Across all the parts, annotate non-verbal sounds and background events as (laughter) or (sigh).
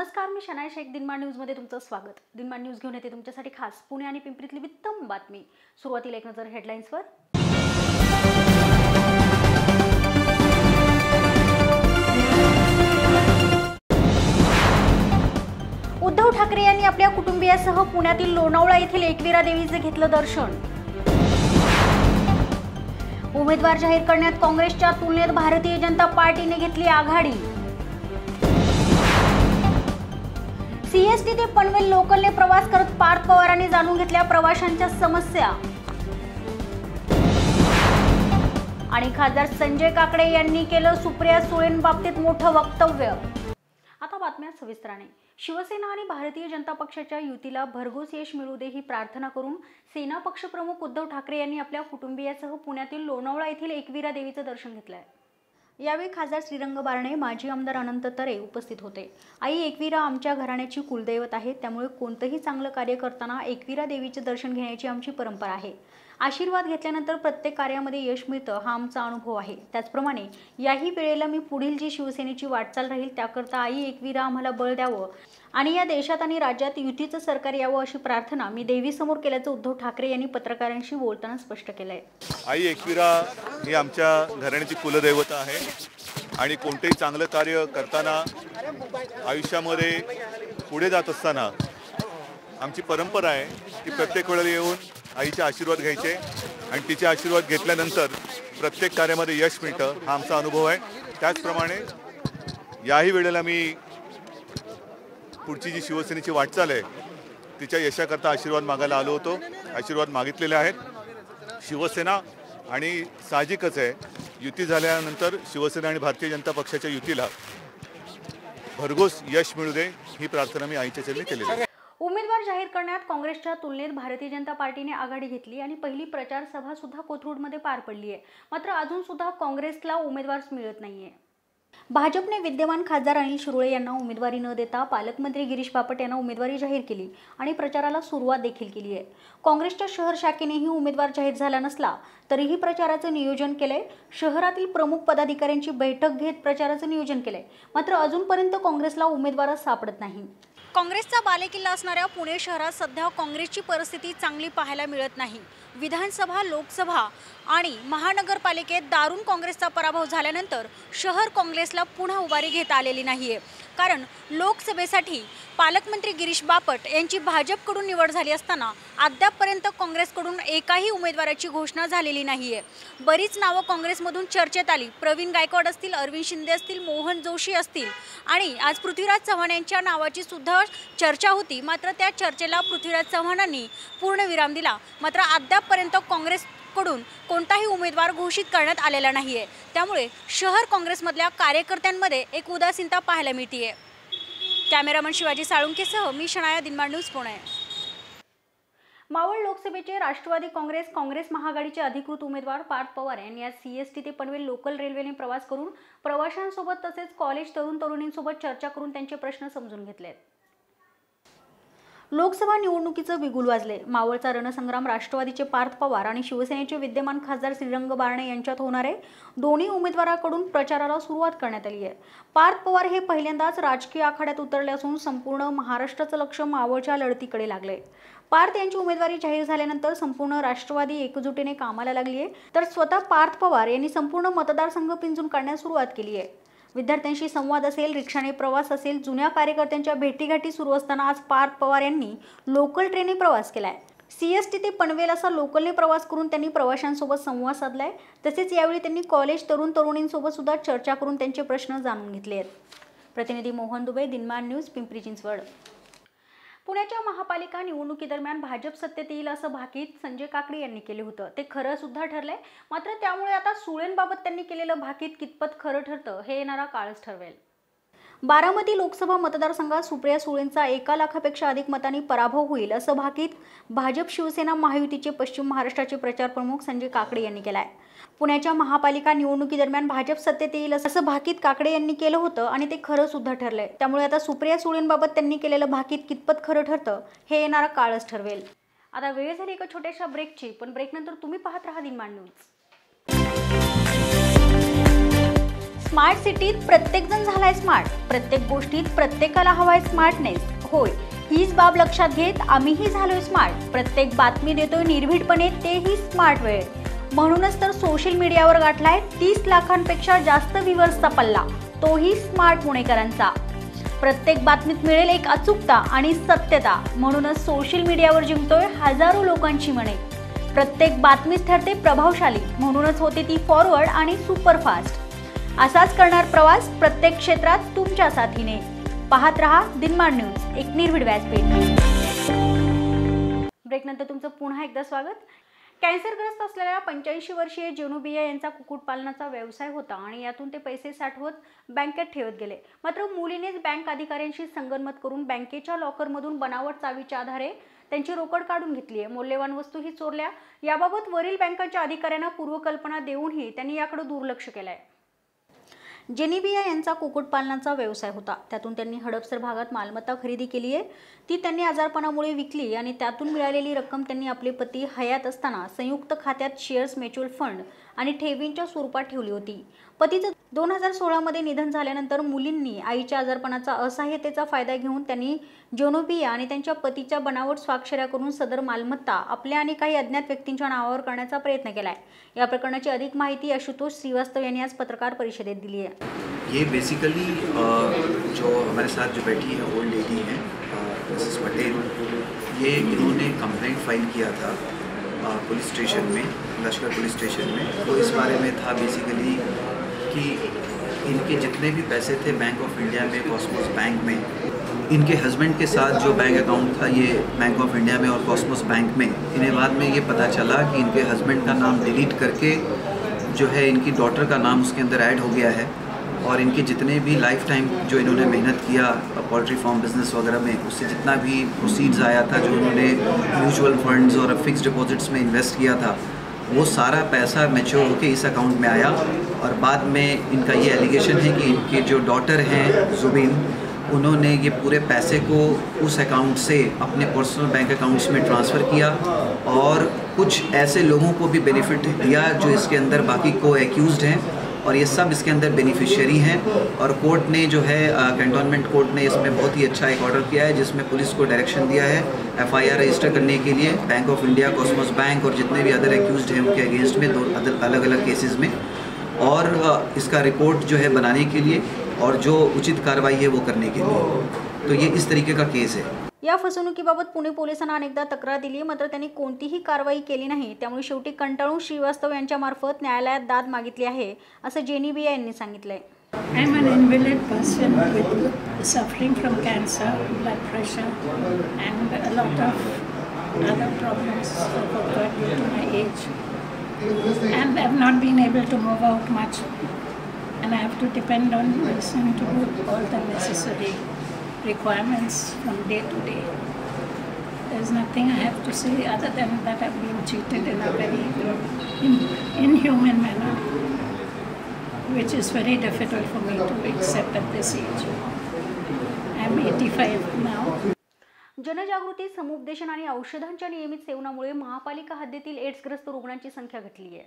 नमस्कार मी शनाय शेख दिनमान न्यूजमध्ये तुमचं स्वागत. दिनमान न्यूज घेऊन येते तुमच्यासाठी खास. पुणे आणि पिंपरीतली वित्तम बातमी. सुरुवातीला एक नजर हेडलाईन्सवर. उद्धव ठाकरे यांनी आपल्या कुटुंबियासह पुण्यातील लोणावळा येथील एकविरा देवीचे घेतलं दर्शन. उमेदवार जाहीर करण्यात काँग्रेसच्या तुलनेत भारतीय जनता पार्टीने घेतली आघाडी. सीएसटी ते पनवेल लोकलने प्रवास करत पार्थ पवारांनी जाणून घेतल्या प्रवाशांच्या समस्या. आणि खासदार संजय काकडे यांनी केलं सुप्रिया सुळेंबाबतीत मोठं वक्तव्य. आता बातम्या सविस्तराने. शिवसेना आणि भारतीय जनता पक्षाच्या युतीला भरघोस यश मिळू दे ही प्रार्थना करून सेना पक्षप्रमुख उद्धव ठाकरे यांनी आपल्या कुटुंबियासह पुण्यातील लोणावळा येथील एकवीरा देवीचं दर्शन घेतलं आहे यावेळी खासदार श्रीरंग बारणे माजी आमदार अनंत तरे उपस्थित होते. आई एकविरा आमच्या घराण्याची कुलदैवत आहे त्यामुळे कोणतंही चांगलं कार्य करताना एकविरा देवीचे दर्शन घेण्याची आमची परंपरा आहे. आशीर्वाद घेतल्यानंतर प्रत्येक कार्यामध्ये यश मिळतं हा आमचा अनुभव आहे. त्याचप्रमाणे याही वेळेला मी पुढील जी शिवसेनेची वाटचाल राहील त्याकरता आई एकवीरा आम्हाला बळ द्यावं आणि या देशात आणि राज्यात युतीचं सरकार यावं अशी प्रार्थना मी देवीसमोर केल्याचं उद्धव ठाकरे यांनी पत्रकारांशी बोलताना स्पष्ट केलंय. आई एकवीरा ही आमच्या घराण्याची कुलदैवता आहे आणि कोणतेही चांगलं कार्य करताना आयुष्यामध्ये पुढे जात असताना आमची परंपरा आहे की प्रत्येक वेळेला येऊन आईचे आशीर्वाद घ्यायचे आणि तिचे आशीर्वाद घेतल्यानंतर प्रत्येक कार्यामध्ये यश मिळतं हा आमचा अनुभव आहे. त्याचप्रमाणे याही वेळेला मी पुढची जी शिवसेनेची वाटचाल आहे तिच्या यशाकरता आशीर्वाद मागायला आलो होतो. आशीर्वाद मागितलेले आहेत. शिवसेना आणि साहजिकच आहे. युती झाल्यानंतर शिवसेना आणि भारतीय जनता पक्षाच्या युतीला भरघोस यश मिळू दे ही प्रार्थना मी आईच्या चरणी केलेली आहे. उमेदवार जाहीर करण्यात काँग्रेसच्या तुलनेत भारतीय जनता पार्टीने आघाडी घेतली आणि पहिली प्रचार सभा सुद्धा कोथरूडमध्ये पार पडली आहे. मात्र अजून सुद्धा काँग्रेसला उमेदवार मिळत नाहीये. भाजपने विद्यमान खासदार अनिल शिरोळे यांना उमेदवारी न देता पालकमंत्री गिरीश बापट यांना उमेदवारी जाहीर केली आणि प्रचाराला सुरुवात देखील केली आहे. काँग्रेसच्या शहर शाखेनेही उमेदवार जाहीर झाला नसला तरीही प्रचाराचं नियोजन केलंय. शहरातील प्रमुख पदाधिकाऱ्यांची बैठक घेत प्रचाराचं नियोजन केलंय. मात्र अजूनपर्यंत काँग्रेसला उमेदवारच सापडत नाही. काँग्रेसचा बालेकिल्ला असणाऱ्या पुणे शहरात सध्या काँग्रेसची परिस्थिती चांगली पाहायला मिळत नाही. विधानसभा लोकसभा आणि महानगरपालिकेत दारुण काँग्रेसचा पराभव झाल्यानंतर शहर काँग्रेसला पुन्हा उभारी घेता आलेली नाही आहे कारण लोकसभेसाठी पालकमंत्री गिरीश बापट यांची भाजपकडून निवड झाली असताना अद्यापपर्यंत काँग्रेसकडून एकाही उमेदवाराची घोषणा झालेली नाही आहे बरीच नावं काँग्रेसमधून चर्चेत आली. प्रवीण गायकवाड असतील अरविंद शिंदे असतील मोहन जोशी असतील आणि आज पृथ्वीराज चव्हाण यांच्या नावाची सुद्धा चर्चा होती. मात्र त्या चर्चेला पृथ्वीराज चव्हाणांनी पूर्ण विराम दिला. मात्र अद्याप आतापर्यंत काँग्रेसकडून कोणताही उमेदवार घोषित करण्यात आलेला नाही आहे त्यामुळे शहर काँग्रेसमधल्या कार्यकर्त्यांमध्ये एक उदासीनता पाहायला मिळतीये. कॅमेरामन शिवाजी साळुंकेसह मी शनाया दिनमान न्यूज पुणे. मावळ लोकसभेचे राष्ट्रवादी काँग्रेस काँग्रेस महाआघाडीचे अधिकृत उमेदवार पार्थ पवार यांनी आज टी ते पनवेल लोकल रेल्वेने प्रवास करून प्रवाशांसोबत तसेच कॉलेज तरुण तरुणींसोबत चर्चा करून त्यांचे प्रश्न समजून घेतले लोकसभा निवडणुकीचं बिगुल वाजले. मावळचा रणसंग्राम राष्ट्रवादीचे पार्थ पवार आणि शिवसेनेचे विद्यमान खासदार श्रीरंग बारणे यांच्यात होणार आहे दोन्ही उमेदवाराकडून प्रचाराला सुरुवात करण्यात आली आहे. पार्थ पवार हे पहिल्यांदाच राजकीय आखाड्यात उतरले असून संपूर्ण महाराष्ट्राचं लक्ष मावळच्या लढतीकडे लागले. पार्थ यांची उमेदवारी जाहीर झाल्यानंतर संपूर्ण राष्ट्रवादी एकजुटीने कामाला लागली आहे तर स्वतः पार्थ पवार यांनी संपूर्ण मतदारसंघ पिंजून काढण्यास सुरुवात केली आहे विद्यार्थ्यांशी संवाद असेल रिक्षाने प्रवास असेल जुन्या कार्यकर्त्यांच्या भेटीगाठी सुरू असताना आज पार्थ पवार यांनी लोकल ट्रेनने प्रवास केला आहे सी एस टी ते पनवेल असा लोकलने प्रवास करून त्यांनी प्रवाशांसोबत संवाद साधला आहे तसेच यावेळी त्यांनी कॉलेज तरुण तरुणींसोबत सुद्धा चर्चा करून त्यांचे प्रश्न जाणून घेतले आहेत प्रतिनिधी मोहन दुबे दिनमान न्यूज पिंपरी चिंचवड. पुण्याच्या महापालिका निवडणुकीदरम्यान भाजप सत्तेत येईल असं भाकीत संजय काकडे यांनी केलं होतं. ते खरं सुद्धा ठरलंय. मात्र त्यामुळे आता सुळेंबाबत त्यांनी केलेलं भाकीत कितपत खरं ठरतं हे येणारा काळच ठरवेल. बारामती लोकसभा मतदारसंघात सुप्रिया सुळेंचा एका लाखापेक्षा अधिक मतांनी पराभव होईल असं भाकीत भाजप शिवसेना महायुतीचे पश्चिम महाराष्ट्राचे प्रचार प्रमुख संजय काकडे यांनी केलाय. पुण्याच्या महापालिका निवडणुकीदरम्यान भाजप सत्तेत येईल असं भाकीत काकडे यांनी केलं होतं आणि ते खरं सुद्धा ठरलंय. त्यामुळे आता सुप्रिया सुळेंबाबत त्यांनी केलेलं भाकीत कितपत खरं ठरतं हे येणारा काळच ठरवेल. आता वेळ झाली एका छोट्याशा ब्रेकची पण ब्रेकनंतर तुम्ही पाहत राहा दिनमान न्यूज स्मार्ट सिटीत प्रत्येकजण झालाय स्मार्ट प्रत्येक गोष्टीत प्रत्येकाला हवाय स्मार्टनेस होय हीच बाब लक्षात घेत आम्हीही झालोय स्मार्ट प्रत्येक बातमी देतोय निर्भीडपणे तेही स्मार्ट वेळ म्हणूनच तर सोशल मीडियावर गाठलाय तीस लाखांपेक्षा जास्त व्ह्युअर्सचा पल्ला. तोही स्मार्ट पुणेकरांचा. प्रत्येक बातमीत मिळेल एक अचूकता आणि सत्यता. म्हणूनच सोशल मीडियावर जिंकतोय हजारो लोकांची मने. प्रत्येक बातमीच ठरते प्रभावशाली. म्हणूनच होते ती फॉरवर्ड आणि सुपरफास्ट असाच करणार प्रवास प्रत्येक क्षेत्रात तुमच्या साथीने. पाहत रहा दिनमान न्यूज एक निर्भीड व्यासपीठ. ब्रेकनंतर तुमचं पुन्हा एकदा स्वागत. कॅन्सरग्रस्त असलेल्या पंच्याऐंशी वर्षीय जेनुबिया यांचा कुक्कुटपालनाचा व्यवसाय होता आणि यातून ते पैसे साठवत बँकेत ठेवत गेले. मात्र मुलीनेच बँक अधिकाऱ्यांशी संगनमत करून बँकेच्या लॉकरमधून बनावट चावीच्या आधारे त्यांची रोकड काढून घेतली आहे. मौल्यवान वस्तूही चोरल्या. याबाबत वरील बँकांच्या अधिकाऱ्यांना पूर्वकल्पना देऊनही त्यांनी याकडे दुर्लक्ष केलं आहे जेनिबिया यांचा कुक्कुटपालनाचा व्यवसाय होता. त्यातून त्यांनी हडपसर भागात मालमत्ता खरेदी केली आहे. ती त्यांनी आजारपणामुळे विकली आणि त्यातून मिळालेली रक्कम त्यांनी आपले पती हयात असताना संयुक्त खात्यात शेअर्स म्युच्युअल फंड आणि ठेवींच्या स्वरूपात ठेवली होती. पतीचं दोन हजार सोळामध्ये निधन झाल्यानंतर मुलींनी आईच्या आजारपणाचा असहाय्यतेचा फायदा घेऊन त्यांनी जोनोबिया आणि त्यांच्या पतीच्या बनावट स्वाक्षऱ्या करून सदर मालमत्ता आपल्या आणि काही अज्ञात व्यक्तींच्या नावावर करण्याचा प्रयत्न केला आहे या प्रकरणाची अधिक माहिती आशुतोष श्रीवास्तव यांनी आज पत्रकार परिषदेत दिली आहे. ये बेसिकली जो हमारे साथ जो बैठी है ओल्ड लेडी हैं मिसेस पटेल ये इन्होंने कंप्लेंट फाइल किया था पुलिस स्टेशन में लश्कर पुलिस स्टेशन में। तो इस बारे में था बेसिकली कि इनके जितने भी पैसे थे बैंक ऑफ़ इंडिया में कॉस्मोस बैंक में, इनके हस्बैंड के साथ जो बैंक अकाउंट था, ये बैंक ऑफ़ इंडिया में और कॉस्मोस बैंक में, इन्हें बाद में ये पता चला कि इनके हस्बैंड का नाम डिलीट करके जो है इनकी डॉटर का नाम उसके अंदर ऐड हो गया है और इनके जितने भी लाइफ टाइम जो इन्होंने मेहनत किया पोल्ट्री फार्म बिज़नेस वगैरह में, उससे जितना भी प्रोसीड्स आया था, जो इन्होंने म्यूचुअल फंड्स और फिक्स डिपॉजिट्स में इन्वेस्ट किया था वो सारा पैसा मेच्योर होकर इस अकाउंट में आया और बाद में इनका ये एलिगेशन है कि इनके जो डॉटर हैं जुबिन उन्होंने ये पूरे पैसे को उस अकाउंट से अपने पर्सनल बैंक अकाउंट्स में ट्रांसफ़र किया और कुछ ऐसे लोगों को भी बेनिफिट दिया जो इसके अंदर बाकी को एक्यूज़ हैं। और ये सब इसके अंदर बेनिफिशियरी हैं और कोर्ट ने जो है कैंटोनमेंट कोर्ट ने इसमें बहुत ही अच्छा एक ऑर्डर किया है, जिसमें पुलिस को डायरेक्शन दिया है एफआईआर रजिस्टर करने के लिए। Bank of India Cosmos Bank और जितने भी अदर एक्यूज हैं उनके अगेंस्ट में दो अदर अलग अलग केसेज में। और इसका रिपोर्ट जो है बनाने के लिए और जो उचित कार्रवाई है वो करने के लिए। तो ये इस तरीके का केस है। या फसवणुकीबाबत पुणे पोलिसांना अनेकदा तक्रार दिली मात्र त्यांनी कोणतीही कारवाई केली नाही त्यामुळे शेवटी कंटाळून श्रीवास्तव यांच्यामार्फत न्यायालयात दाद मागितली आहे असं जेनिबिया यांनी सांगितलंय am an invalid person with suffering from cancer, blood pressure, and a lot of other problems occurred due to my age. And I have not been able to move out much. And I have to depend on medicine to do all the necessary requirements from day to day. There's nothing I have to say other than that I've been cheated in a very inhuman manner which is very difficult for me to accept at this age. I'm 85 now. जनजागृती समुपदेशन आणि औषधांच्या नियमित सेवनामुळे महापालिका हद्दीतील एड्सग्रस्त रुग्णांची संख्या घटली आहे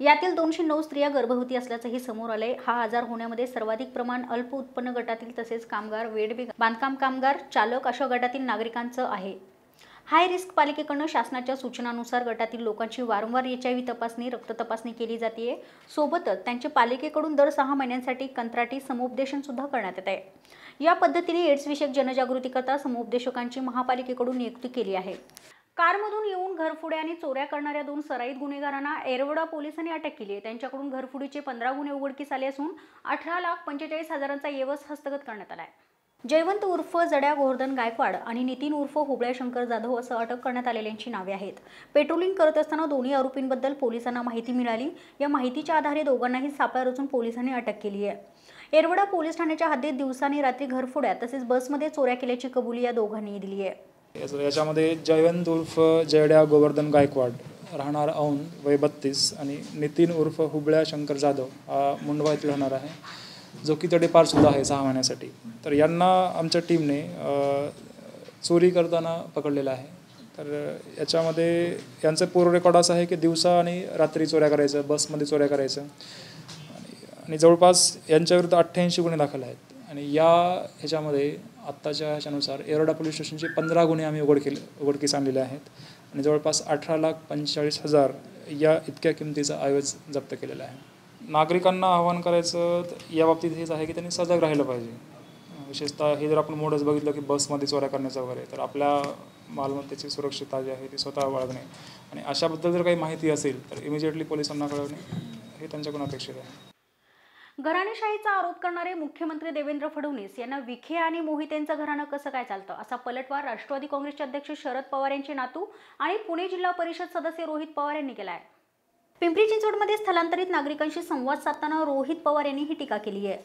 यातील दोनशे नऊ स्त्रिया गर्भवती असल्याचंही समोर आलंय. हा आजार होण्यामध्ये सर्वाधिक प्रमाण अल्प उत्पन्न गटातील तसेच कामगार वेड बांधकाम कामगार चालक अशा गटातील नागरिकांचं आहे. हाय रिस्क पालिकेकडनं शासनाच्या सूचनानुसार गटातील लोकांची वारंवार एच आय व्ही तपासणी रक्त तपासणी केली जाते सोबतच त्यांचे पालिकेकडून दर सहा महिन्यांसाठी कंत्राटी समुपदेशन सुद्धा करण्यात येत आहे. या पद्धतीने एड्स विषयक जनजागृतीकरता समुपदेशकांची महापालिकेकडून नियुक्ती केली आहे. कारमधून येऊन घरफुड्या आणि चोऱ्या करणाऱ्या दोन सराईत गुन्हेगारांना एरवडा पोलिसांनी अटक केली आहे. त्यांच्याकडून घरफुडीचे पंधरा गुन्हे उघडकीस आले असून अठरा लाख पंचेचाळीस हजारांचा येवस हस्तगत करण्यात आला आहे. जयवंत उर्फ जड्या गोवर्धन गायकवाड आणि नितीन उर्फ हुबळ्या शंकर जाधव असं अटक करण्यात आलेल्यांची नावे आहेत. पेट्रोलिंग करत असताना दोन्ही आरोपींबद्दल पोलिसांना माहिती मिळाली. या माहितीच्या आधारे दोघांनाही सापळा रचून पोलिसांनी अटक केली आहे. एरवडा पोलीस ठाण्याच्या हद्दीत दिवसाने रात्री घरफोड्या तसेच बसमध्ये चोऱ्या केल्याची कबुली या दोघांनी दिली आहे. याच्यामध्ये जयवंत उर्फ जयड्या गोवर्धन गायकवाड राहणार औन वय बत्तीस आणि नितीन उर्फ हुबळ्या शंकर जाधव हा मुंडवा येथे राहणार आहे. जो की तडेपार सुद्धा आहे सहा महिन्यासाठी. तर यांना आमच्या टीमने चोरी करताना पकडलेलं आहे. तर याच्यामध्ये यांचं पूर्व रेकॉर्ड असं आहे की दिवसा आणि रात्री चोऱ्या करायचं बसमध्ये चोऱ्या करायचं. आणि आणि जवळपास यांच्याविरुद्ध अठ्ठ्याऐंशी गुन्हे दाखल आहेत. आणि या ह्याच्यामध्ये आत्ताच्या ह्याच्यानुसार एरोडा पोलीस स्टेशनचे पंधरा गुन्हे आम्ही उघड केले उघडकीस आणलेले आहेत. आणि जवळपास अठरा लाख पंचेचाळीस हजार या इतक्या किमतीचा आयोज जप्त केलेला आहे. नागरिकांना आवाहन करायचं त- या बाबतीत हेच आहे की त्यांनी सजग राहिलं पाहिजे. विशेषतः हे जर आपण मोडच बघितलं की बसमध्ये चोऱ्या करण्याचा वगैरे तर आपल्या मालमत्तेची सुरक्षितता जी आहे ती स्वतः बाळगणे. आणि अशाबद्दल जर काही माहिती असेल तर इमिजिएटली पोलिसांना कळवणे हे त्यांच्याकडून अपेक्षित आहे. घराणेशाहीचा आरोप करणारे मुख्यमंत्री देवेंद्र फडणवीस यांना विखे आणि मोहितेंचं घराणं कसं काय चालतं? असा पलटवार राष्ट्रवादी काँग्रेसचे अध्यक्ष शरद पवार यांचे नातू आणि पुणे जिल्हा परिषद सदस्य रोहित पवार यांनी केला आहे पिंपरी चिंचवडमध्ये स्थलांतरित नागरिकांशी संवाद साधताना रोहित पवार यांनी ही टीका केली आहे.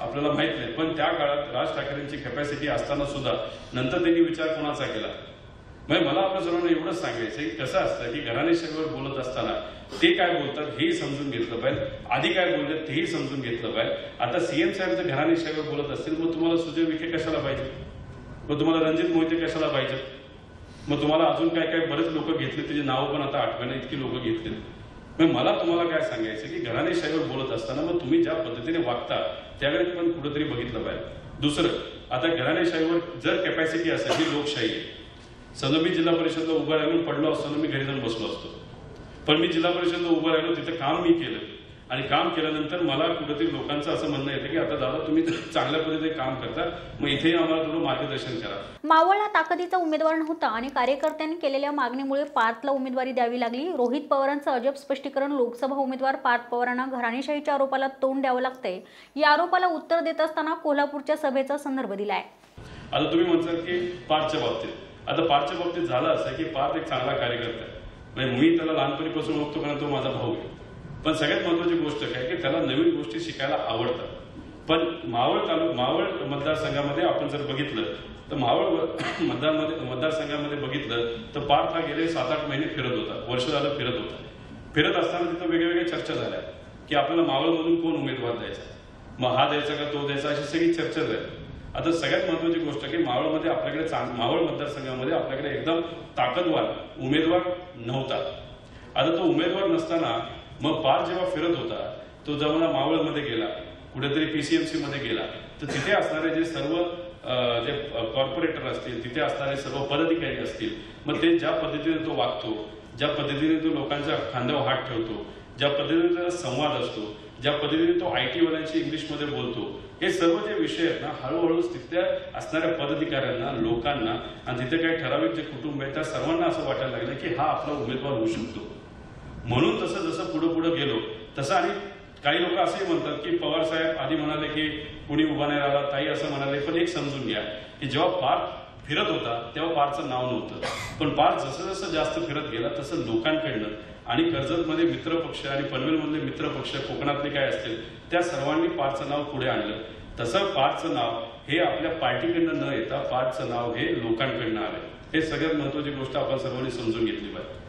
आपल्याला माहीत नाही पण त्या काळात राज ठाकरेंची कॅपॅसिटी असताना सुद्धा नंतर त्यांनी विचार कोणाचा केला? म्हणजे मला आपल्या सर्वांना एवढंच सांगायचं की कसं असतं की घराणेशाहीवर बोलत असताना ते काय बोलतात हेही समजून घेतलं पाहिजे. आधी काय बोलले तेही समजून घेतलं पाहिजे. आता सीएम साहेब जर घराणेशाहीवर बोलत असतील मग तुम्हाला सुजय विखे कशाला पाहिजे? मग तुम्हाला रणजित मोहिते कशाला पाहिजे? मग तुम्हाला अजून काय काय बरेच लोक घेतले त्याची नावं पण आता आठवण इतकी लोक घेतली. मग मला तुम्हाला काय सांगायचं की घराणेशाहीवर बोलत असताना मग तुम्ही ज्या पद्धतीने वागता त्याकडे पण कुठेतरी बघितलं पाहिजे. दुसरं आता घराणेशाहीवर जर कॅपॅसिटी असेल ही लोकशाही आहे. समजा मी जिल्हा परिषदला उभं राहिलो पडलो असताना मी घरी जाऊन बसलो असतो. पण मी जिल्हा परिषदला उभं राहिलो तिथं काम मी केलं. आणि काम केल्यानंतर मला कुठेतरी लोकांचं असं म्हणणं येतं की आता दादा तुम्ही चांगल्या पद्धतीने काम करता मग इथेही आम्हाला थोडं मार्गदर्शन करा. मावळला ताकदीचा उमेदवार नव्हता आणि कार्यकर्त्यांनी केलेल्या मागणीमुळे पार्थला उमेदवारी द्यावी लागली. रोहित पवारांचं अजब स्पष्टीकरण लोकसभा उमेदवार पार्थ पवारांना घराणेशाहीच्या आरोपाला तोंड द्यावं लागतंय. या आरोपाला उत्तर देत असताना कोल्हापूरच्या सभेचा संदर्भ दिलाय. आता तुम्ही म्हणता की पारच्या बाबतीत. आता पाचच्या बाबतीत झालं असं की पार्थ एक चांगला कार्यकर्ता आहे. म्हणजे मी त्याला लहानपणीपासून ओळखतो कारण तो माझा भाऊ आहे. पण सगळ्यात महत्वाची गोष्ट काय की त्याला नवीन गोष्टी शिकायला आवडतात. पण मावळ तालुक मावळ मतदारसंघामध्ये आपण जर बघितलं तर मावळ (coughs) मतदारमध्ये मतदारसंघामध्ये बघितलं तर पार्थ हा गेले सात आठ महिने फिरत होता. वर्ष झालं फिरत होता. फिरत असताना तिथं वेगवेगळ्या चर्चा झाल्या की आपल्याला मावळमधून कोण उमेदवार द्यायचा? मग हा द्यायचा का तो द्यायचा? अशी सगळी चर्चा झाली. आता सगळ्यात महत्वाची गोष्ट की मावळमध्ये आपल्याकडे चांग- मावळ मतदारसंघामध्ये आपल्याकडे एकदम ताकदवार उमेदवार नव्हता. आता तो उमेदवार नसताना मग पार जेव्हा फिरत होता तो जेव्हा मावळमध्ये गेला कुठेतरी पीसीएमसी मध्ये गेला. तर तिथे असणारे जे सर्व जे कॉर्पोरेटर असतील तिथे असणारे सर्व पदाधिकारी असतील मग ते ज्या पद्धतीने तो वागतो ज्या पद्धतीने तो लोकांच्या खांद्यावर हात ठेवतो ज्या पद्धतीने त्याचा संवाद असतो ज्या पद्धतीने तो आय टी इंग्लिशमध्ये बोलतो हे सर्व जे विषय आहेत ना हळूहळू तिथल्या असणाऱ्या पदाधिकाऱ्यांना लोकांना आणि तिथे काही ठराविक जे कुटुंब आहेत त्या सर्वांना असं वाटायला लागलं की हा आपला उमेदवार होऊ शकतो. म्हणून तसं जसं पुढे पुढे गेलो तसं आणि काही लोक असंही म्हणतात की पवार साहेब आधी म्हणाले की कुणी उभा नाही राहिला ताई असं म्हणाले पण एक समजून घ्या की जेव्हा पार्थ फिरत होता तेव्हा पारचं नाव नव्हतं. पण पार्थ जसं जसं जास्त फिरत गेला तसं लोकांकडनं आणि कर्जतमध्ये मित्रपक्ष आणि पनवेलमधले मित्रपक्ष कोकणातले काय असतील त्या सर्वांनी पारचं नाव पुढे आणलं. तसं पारचं नाव हे आपल्या पार्टीकडनं न येता पारचं नाव हे लोकांकडनं आलं हे सगळ्यात महत्वाची गोष्ट आपण सर्वांनी समजून घेतली पाहिजे.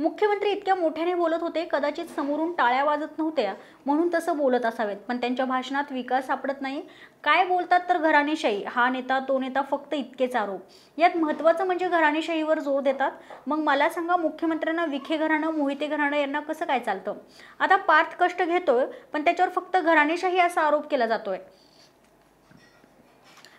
मुख्यमंत्री इतक्या मोठ्याने बोलत होते कदाचित समोरून टाळ्या वाजत नव्हत्या. म्हणून तसं बोलत असावेत. पण त्यांच्या भाषणात विकास सापडत नाही. काय बोलतात तर घराणेशाही हा नेता तो नेता फक्त इतकेच आरोप. यात महत्त्वाचं म्हणजे घराणेशाहीवर जोर देतात. मग मला सांगा मुख्यमंत्र्यांना विखे घराणं मोहिते घराणं यांना कसं काय चालतं? आता पार्थ कष्ट घेतोय पण त्याच्यावर फक्त घराणेशाही असा आरोप केला जातोय.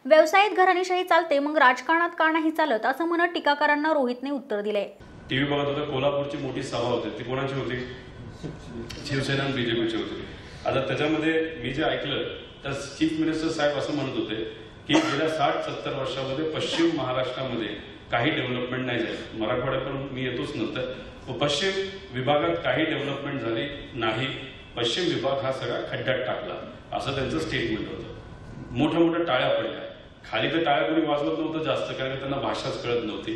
व्यवसायात घराणेशाही चालते मग राजकारणात का नाही चालत? असं म्हणत टीकाकारांना रोहितने उत्तर दिलंय. टीव्ही बघत होता कोल्हापूरची मोठी सभा होती. ती कोणाची होती? शिवसेना आणि बीजेपीची होती. आता त्याच्यामध्ये मी जे ऐकलं तर चीफ मिनिस्टर साहेब असं म्हणत होते की गेल्या साठ सत्तर वर्षामध्ये पश्चिम महाराष्ट्रामध्ये काही डेव्हलपमेंट नाही झाली. मराठवाड्यात पण मी येतोच नंतर व पश्चिम विभागात काही डेव्हलपमेंट झाली नाही. पश्चिम विभाग हा सगळा खड्ड्यात टाकला. असं त्यांचं स्टेटमेंट होतं. मोठ्या मोठ्या टाळ्या पडल्या. खाली तर टाळ्या कोणी वाजवत नव्हतं जास्त कारण त्यांना भाषाच कळत नव्हती.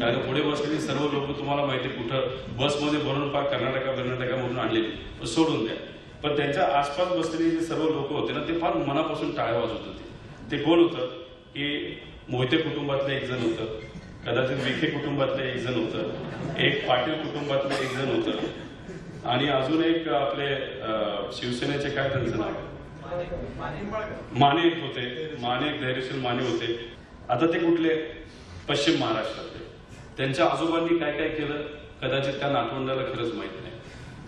कारण पुढे बसलेली सर्व लोक तुम्हाला माहिती कुठं बसमध्ये भरून पार कर्नाटका कर्नाटकामधून आणलेली सोडून द्या. पण त्यांच्या आसपास बसलेली जे सर्व लोक होते ना ते फार मनापासून टाळ्या वाजवत होते. ते कोण होतं? की मोहिते कुटुंबातलं एक जण होतं कदाचित विखे कुटुंबातलं एक जण होतं एक पाटील कुटुंबातलं एक जण होतं आणि अजून एक आपले शिवसेनेचे काय त्यांचं नाव माने एक होते माने एक धैर्यशील माने होते. आता ते कुठले? पश्चिम महाराष्ट्रातले. त्यांच्या आजोबांनी काय काय केलं? कदाचित त्या नातवंडाला खरंच माहीत नाही.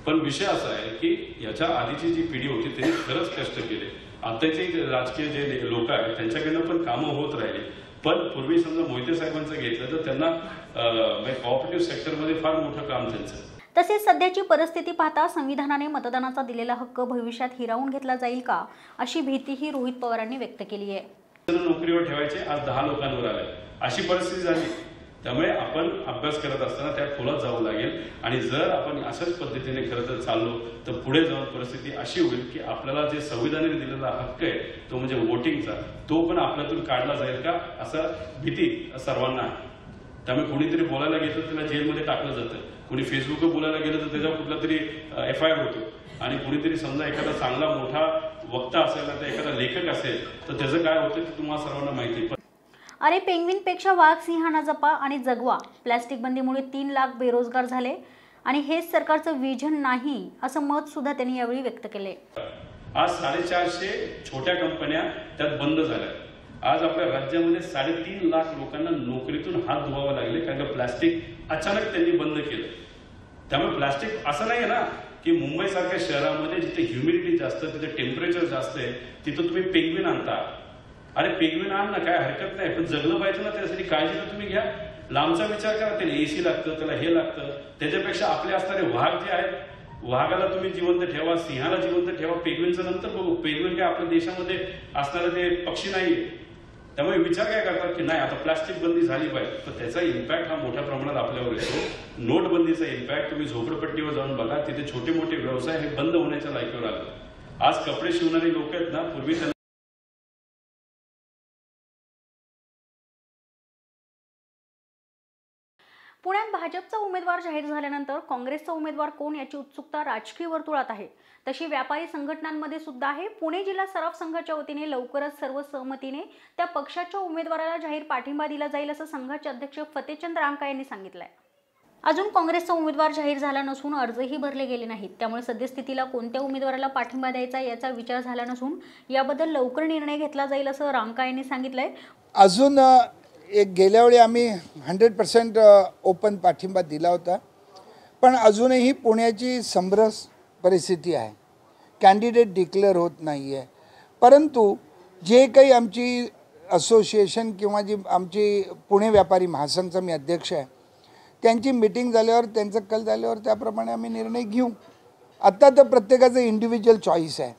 पण विषय असा आहे की याच्या आधीची जी पिढी होती त्यांनी खरंच कष्ट केले. आताचे राजकीय जे लोक आहेत त्यांच्याकडनं पण कामं होत राहिली. पण पूर्वी समजा मोहिते साहेबांचं घेतलं तर त्यांना कॉपरेटिव्ह म्हणजे सेक्टरमध्ये फार मोठं काम त्यांचं. तसेच सध्याची परिस्थिती पाहता संविधानाने मतदानाचा दिलेला हक्क भविष्यात हिरावून घेतला जाईल का अशी भीतीही रोहित पवारांनी व्यक्त केली आहे. नोकरीवर ठेवायचे आज दहा लोकांवर आले. अशी परिस्थिती झाली. त्यामुळे आपण अभ्यास करत असताना त्या खोलात जावं लागेल. आणि जर आपण अशाच पद्धतीने खरं तर चाललो तर पुढे जाऊन परिस्थिती अशी होईल की आपल्याला जे संविधानाने दिलेला हक्क आहे तो म्हणजे वोटिंगचा तो पण आपल्यातून काढला जाईल का असा भीती सर्वांना आहे. त्यामुळे कोणीतरी बोलायला घेतलं त्याला जेलमध्ये टाकलं जातं कोणी फेसबुकवर बोलायला गेलं तर त्याच्यावर कुठला तरी एफ आय आर होतो. आणि कुणीतरी समजा एखादा चांगला मोठा वक्ता असेल तर एखादा लेखक असेल तर त्याचं काय होतं ते तुम्हाला सर्वांना माहिती. अरे पेंग्विनपेक्षा वाघ सिंहाना जपा आणि जगवा प्लॅस्टिक बंदीमुळे तीन लाख बेरोजगार झाले. आणि हेच सरकारचं विजन नाही असं मत सुद्धा त्यांनी यावेळी व्यक्त केले आज साडेचारशे छोट्या कंपन्या त्यात बंद झाल्या. आज आपल्या राज्यामध्ये साडेतीन लाख लोकांना नोकरीतून हात धुवावा लागले कारण का प्लास्टिक अचानक त्यांनी बंद केलं. त्यामुळे प्लास्टिक असं नाही आहे ना की मुंबई सारख्या शहरामध्ये जिथे ह्युमिडिटी जास्त तिथे टेम्परेचर जास्त आहे तिथं तुम्ही पेंग्विन आणता. अरे पेंग्विन आण ना काय हरकत नाही पण जगलं पाहिजे ना त्यासाठी काळजी तर तुम्ही घ्या. लांबचा विचार करा त्याला एसी लागतं त्याला हे लागतं. त्याच्यापेक्षा आपले असणारे वाघ जे आहेत वाघाला तुम्ही जिवंत ठेवा सिंहाला जिवंत ठेवा पेंग्विनचं नंतर बघू. पेंग्विन काय आपल्या देशामध्ये असणारे ते पक्षी नाहीये. त्यामुळे विचार काय करतात की नाही आता प्लास्टिक बंदी झाली पाहिजे तर त्याचा इम्पॅक्ट हा मोठ्या प्रमाणात आपल्यावर येतो. नोटबंदीचा इम्पॅक्ट तुम्ही झोपडपट्टीवर जाऊन बघा तिथे छोटे मोठे व्यवसाय हे बंद होण्याच्या लायकीवर आले. आज कपडे शिवणारी लोक आहेत ना पूर्वी पुण्यात भाजपचा उमेदवार जाहीर झाल्यानंतर काँग्रेसचा उमेदवार कोण याची उत्सुकता राजकीय वर्तुळात आहे? तशी व्यापारी संघटनांमध्ये सुद्धा आहे. पुणे जिल्हा सराफ संघाच्या वतीने लवकरच सर्व सहमतीने त्या पक्षाच्या उमेदवाराला जाहीर पाठिंबा दिला जाईल असं संघाचे अध्यक्ष फतेचंद रांका यांनी सांगितलंय. अजून काँग्रेसचा उमेदवार जाहीर झाला नसून अर्जही भरले गेले नाहीत. त्यामुळे सद्यस्थितीला कोणत्या उमेदवाराला पाठिंबा द्यायचा याचा विचार झाला नसून याबद्दल लवकर निर्णय घेतला जाईल असं रांका यांनी सांगितलंय. अजून एक गेल्यावेळी आम्ही हंड्रेड पर्सेंट ओपन पाठिंबा दिला होता. पण अजूनही पुण्याची समरस परिस्थिती आहे. कॅन्डिडेट डिक्लेअर होत नाही आहे परंतु जे काही आमची असोसिएशन किंवा जी आमची पुणे व्यापारी महासंघचा मी अध्यक्ष आहे त्यांची मिटिंग झाल्यावर त्यांचं कल झाल्यावर त्याप्रमाणे आम्ही निर्णय घेऊ. आत्ता तर प्रत्येकाचं इंडिव्हिज्युअल चॉईस आहे.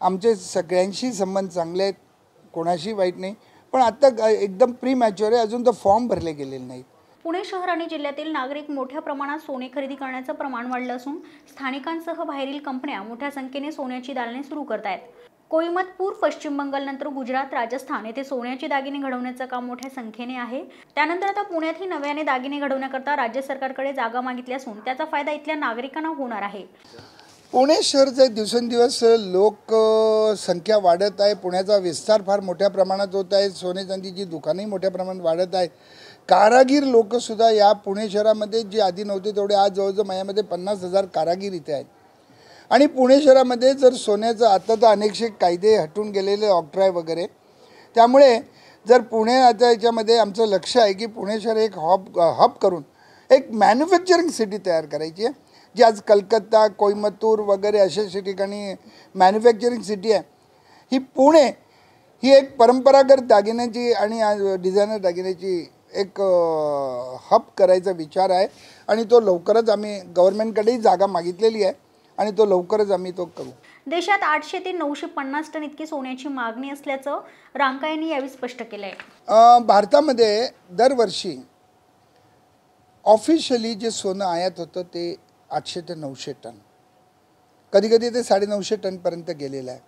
आमचे सगळ्यांशी संबंध चांगले आहेत कोणाशी वाईट नाही. पण आत्ता ग- एकदम प्री मॅच्युअर आहे. अजून तर फॉर्म भरले गेलेले नाहीत. पुणे शहर आणि जिल्ह्यातील नागरिक मोठ्या प्रमाणात सोने खरेदी करण्याचं प्रमाण वाढलं असून स्थानिकांसह बाहेरील कंपन्या मोठ्या संख्येने सोन्याची दालने सुरू करत आहेत कोइमतपूर पश्चिम बंगालनंतर गुजरात राजस्थान येथे सोन्याची दागिने घडवण्याचं काम मोठ्या संख्येने आहे. त्यानंतर आता पुण्यातही नव्याने दागिने घडवण्याकरता राज्य सरकारकडे जागा मागितली असून त्याचा फायदा इथल्या नागरिकांना होणार आहे. पुणे शहरचं दिवसेंदिवस लोक संख्या वाढत आहे. पुण्याचा विस्तार फार मोठ्या प्रमाणात होत आहे. सोने चांदीची दुकानंही मोठ्या प्रमाणात वाढत आहेत कारागीर लोकसुद्धा या पुणे शहरामध्ये जे आधी नव्हते तेवढे आज जवळजवळ महिन्यामध्ये पन्नास हजार कारागीर इथे आहेत. आणि पुणे शहरामध्ये जर सोन्याचं आता तर अनेकशे कायदे हटून गेलेले ऑक्ट्राय वगैरे. त्यामुळे जर पुणे आता याच्यामध्ये आमचं लक्ष आहे की पुणे शहर एक हॉब हब करून एक मॅन्युफॅक्चरिंग सिटी तयार करायची आहे. जी आज कलकत्ता कोइंबतूर वगैरे अशा अशा ठिकाणी मॅन्युफॅक्चरिंग सिटी आहे. ही पुणे ही एक परंपरागत दागिन्याची आणि आज डिझायनर दागिन्याची एक हब करायचा विचार आहे. आणि तो लवकरच आम्ही गव्हर्नमेंटकडेही जागा मागितलेली आहे आणि तो लवकरच आम्ही तो करू. देशात आठशे ते नऊशे पन्नास टन इतकी सोन्याची मागणी असल्याचं रांका यांनी यावेळी स्पष्ट केलंय. अ, भारतामध्ये दरवर्षी ऑफिशियली जे सोनं आयात होतं ते आठशे ते नऊशे टन. कधीकधी ते ते साडेनऊशे टनपर्यंत गेलेलं आहे.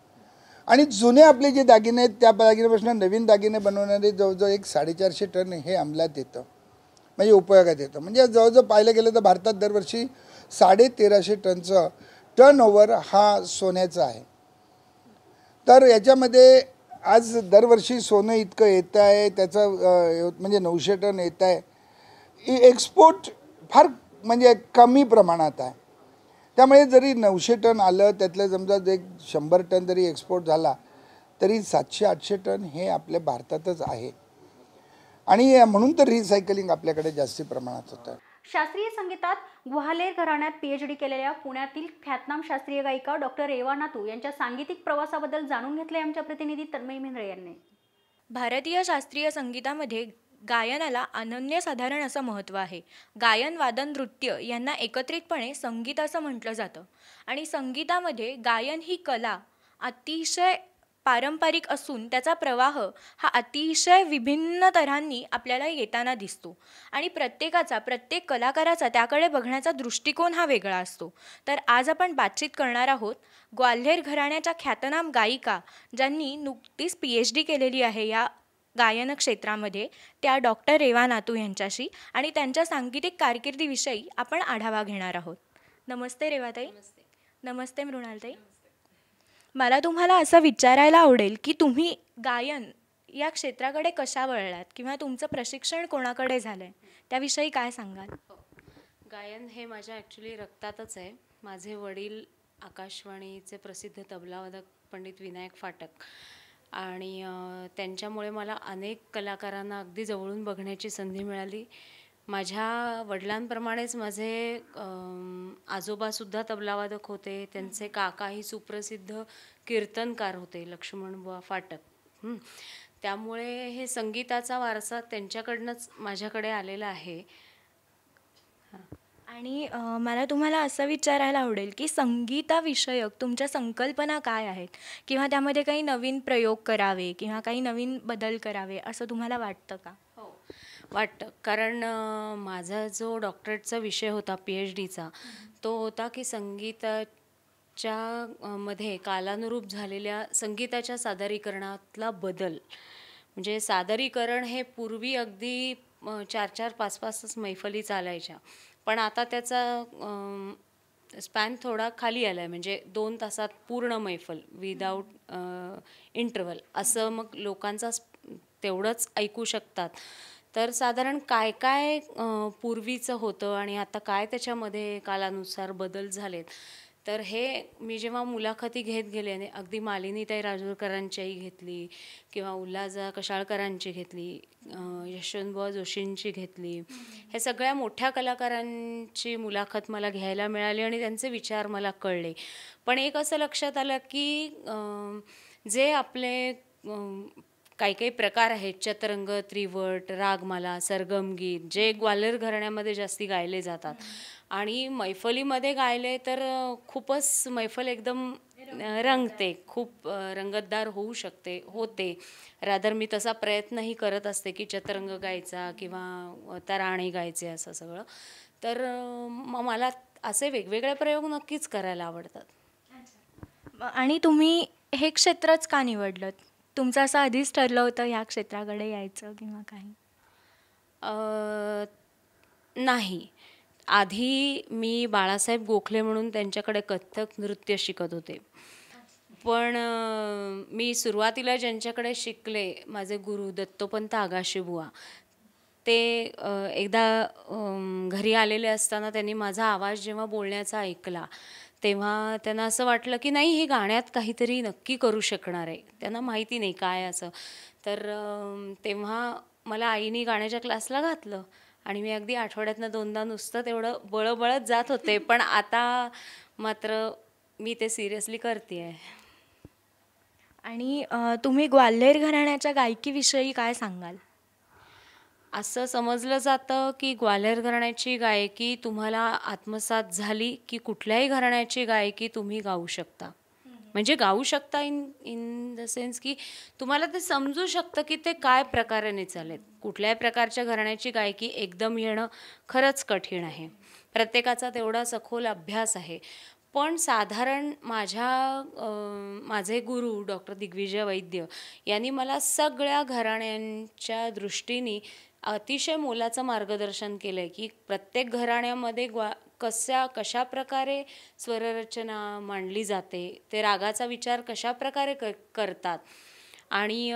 आणि जुने आपले जे दागिने आहेत त्या दागिन्यापासून नवीन दागिने बनवणारे जवळजवळ एक साडेचारशे टन हे अंमलात येतं. म्हणजे उपयोगात येतं. म्हणजे जवळजवळ पाहिलं गेलं तर भारतात दरवर्षी साडे तेराशे टनचं टर्न ओव्हर हा सोन्याचा आहे. तर याच्यामध्ये आज दरवर्षी सोनं इतकं येतं आहे त्याचं म्हणजे नऊशे टन येत आहे. एक्सपोर्ट फार म्हणजे कमी प्रमाणात आहे. त्यामुळे जरी नऊशे टन आलं त्यातलं समजा एक शंभर टन जरी एक्सपोर्ट झाला तरी सातशे आठशे टन हे आपल्या भारतातच आहे. आणि म्हणून तर रिसायकलिंग आपल्याकडे जास्ती प्रमाणात होतं. शास्त्रीय संगीतात ग्वाल्हेर घराण्यात पीएच डी केलेल्या पुण्यातील ख्यातनाम शास्त्रीय गायिका डॉक्टर रेवा नातू यांच्या सांगीतिक प्रवासाबद्दल जाणून घेतले आमच्या प्रतिनिधी तन्मय मेंद्रे यांनी. भारतीय शास्त्रीय संगीतामध्ये गायनाला अनन्यसाधारण असं महत्त्व आहे. गायन वादन नृत्य यांना एकत्रितपणे संगीत असं म्हटलं जातं. आणि संगीतामध्ये गायन ही कला अतिशय पारंपरिक असून त्याचा प्रवाह हा अतिशय विभिन्न तऱ्हांनी आपल्याला येताना दिसतो. आणि प्रत्येकाचा प्रत्येक कलाकाराचा त्याकडे बघण्याचा दृष्टिकोन हा वेगळा असतो. तर आज आपण बातचीत करणार आहोत ग्वाल्हेर घराण्याच्या ख्यातनाम गायिका ज्यांनी नुकतीच पी एच डी केलेली आहे या गायन क्षेत्रामध्ये त्या डॉक्टर रेवा नातू यांच्याशी आणि त्यांच्या सांगीतिक कारकिर्दीविषयी आपण आढावा घेणार आहोत. नमस्ते रेवाताई. नमस्ते. मृणालताई. मला तुम्हाला असं विचारायला आवडेल की तुम्ही गायन या क्षेत्राकडे कशा वळलात किंवा तुमचं प्रशिक्षण कोणाकडे झालं आहे त्याविषयी काय सांगाल? गायन हे माझ्या ॲक्च्युली रक्तातच आहे. माझे वडील आकाशवाणीचे प्रसिद्ध तबलावादक पंडित विनायक फाटक आणि त्यांच्यामुळे मला अनेक कलाकारांना अगदी जवळून बघण्याची संधी मिळाली. माझ्या वडिलांप्रमाणेच माझे आजोबासुद्धा तबलावादक होते. त्यांचे काकाही सुप्रसिद्ध कीर्तनकार होते लक्ष्मणबुवा फाटक. त्यामुळे हे संगीताचा वारसा त्यांच्याकडनंच माझ्याकडे आलेला आहे. आणि मला तुम्हाला असं विचारायला आवडेल की संगीताविषयक तुमच्या संकल्पना काय आहेत? किंवा त्यामध्ये काही नवीन प्रयोग करावे किंवा काही नवीन बदल करावे असं तुम्हाला वाटतं का? हो वाटतं. कारण माझा जो डॉक्टरेटचा विषय होता पी एच डीचा तो होता की संगीताच्या मध्ये कालानुरूप झालेल्या संगीताच्या सादरीकरणातला बदल. म्हणजे सादरीकरण हे पूर्वी अगदी चार चार पाच पाचच मैफली चालायच्या. पण आता त्याचा स्पॅन थोडा खाली आला आहे म्हणजे दोन तासात पूर्ण मैफल विदाऊट इंटरवल असं मग लोकांचा तेवढंच ऐकू शकतात. तर साधारण काय काय पूर्वीचं होतं आणि आता काय त्याच्यामध्ये कालानुसार बदल झालेत? तर हे मी जेव्हा मुलाखती घेत गेले आणि अगदी मालिनीताई राजूरकरांच्याही घेतली किंवा उल्हाजा कशाळकरांची घेतली यशवंतबुवा जोशींची घेतली ह्या सगळ्या मोठ्या कलाकारांची मुलाखत मला घ्यायला मिळाली आणि त्यांचे विचार मला कळले. पण एक असं लक्षात आलं की जे आपले काही काही प्रकार आहेत चतरंग त्रिवट रागमाला सरगमगीत जे ग्वाल्हेर घराण्यामध्ये जास्ती गायले जातात आणि मैफलीमध्ये गायले तर खूपच मैफल एकदम रंगते. खूप रंगतदार होऊ शकते होते. रादर मी तसा प्रयत्नही करत असते की चतरंग गायचा किंवा तराणे गायचे असं सगळं. तर मला असे वेगवेगळे प्रयोग नक्कीच करायला आवडतात. आणि तुम्ही हे क्षेत्रच का निवडलं तुमचं असं आधीच ठरलं होतं ह्या क्षेत्राकडे यायचं किंवा काही? नाही. आधी मी बाळासाहेब गोखले म्हणून त्यांच्याकडे कथ्थक नृत्य शिकत होते. पण मी सुरुवातीला ज्यांच्याकडे शिकले माझे गुरु दत्तोपंत आगाशीबुवा ते एकदा घरी आलेले असताना त्यांनी माझा आवाज जेव्हा बोलण्याचा ऐकला तेव्हा त्यांना असं वाटलं की नाही हे गाण्यात काहीतरी नक्की करू शकणार आहे. त्यांना माहिती नाही काय असं. तर तेव्हा मला आईने गाण्याच्या क्लासला घातलं. आणि मी अगदी आठवड्यातनं दोनदा नुसतं तेवढं बळबळत जात होते पण आता मात्र मी ते सिरियसली करते आहे आणि तुम्ही ग्वाल्हेर घराण्याच्या गायकीविषयी काय सांगाल? असं समजलं जातं की ग्वाल्हेर घराण्याची गायकी तुम्हाला आत्मसात झाली की कुठल्याही घराण्याची गायकी तुम्ही गाऊ शकता. म्हणजे गाऊ शकता इन इन द सेन्स की तुम्हाला ते समजू शकतं की ते काय प्रकाराने चालेल. कुठल्याही प्रकारच्या घराण्याची गायकी एकदम येणं खरंच कठीण आहे. प्रत्येकाचा तेवढा सखोल अभ्यास आहे. पण साधारण माझ्या माझे गुरु डॉक्टर दिग्विजय वैद्य यांनी मला सगळ्या घराण्यांच्या दृष्टीने अतिशय मोलाचं मार्गदर्शन केलं आहे की प्रत्येक घराण्यामध्ये ग्वा कशा कशा प्रकारे स्वररचना मांडली जाते ते रागाचा विचार कशा प्रकारे क करतात? आणि